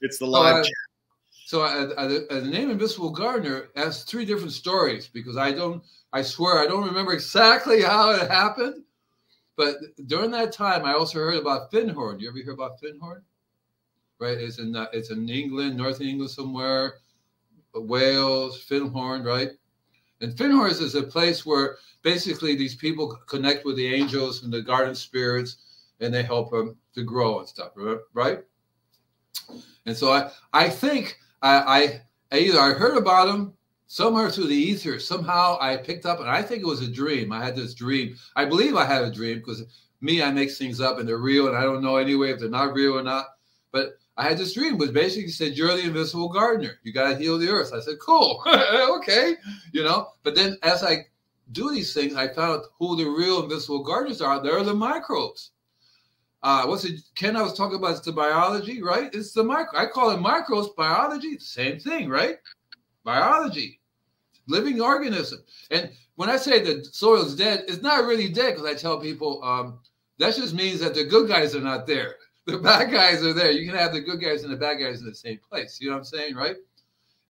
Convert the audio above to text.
It's the live chat. So uh, uh, the name Invisible Gardener has three different stories because I don't, I swear, I don't remember exactly how it happened. But during that time, I also heard about Findhorn. You ever hear about Findhorn? Right? It's in uh, it's in England, North England somewhere, Wales, Findhorn, right? And Findhorn is a place where basically these people connect with the angels and the garden spirits, and they help them to grow and stuff, right? And so I I think I, I either I heard about him somewhere through the ether. Somehow I picked up, and I think it was a dream. I had this dream. I believe I had a dream because me, I make things up and they're real, and I don't know anyway if they're not real or not. But I had this dream, which basically said, You're the invisible gardener. You got to heal the earth. I said, Cool. okay. You know, but then as I do these things, I found out who the real invisible gardeners are. They're the microbes uh, what's it? Ken, I was talking about it's the biology, right? It's the micro. I call it microbes biology. Same thing, right? Biology, living organism. And when I say the soil is dead, it's not really dead because I tell people um, that just means that the good guys are not there. The bad guys are there. You can have the good guys and the bad guys in the same place. You know what I'm saying, right?